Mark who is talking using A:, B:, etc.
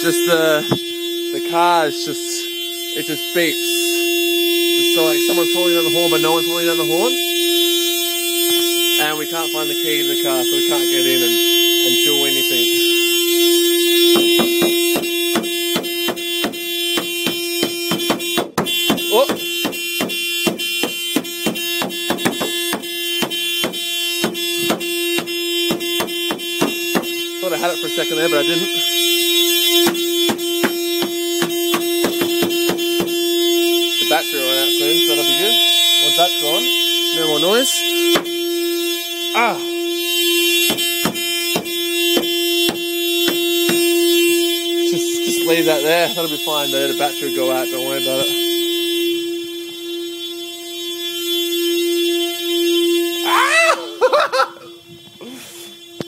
A: just the the car is just it just beeps. So like someone's holding on the horn, but no one's holding on the horn. And we can't find the key to the car, so we can't get in and, and do anything. Oh! I had it for a second there, but I didn't. Soon, so that'll be good. Once that's gone, no more noise. Ah! Just, just leave that there. That'll be fine. The battery will go out. Don't worry about it.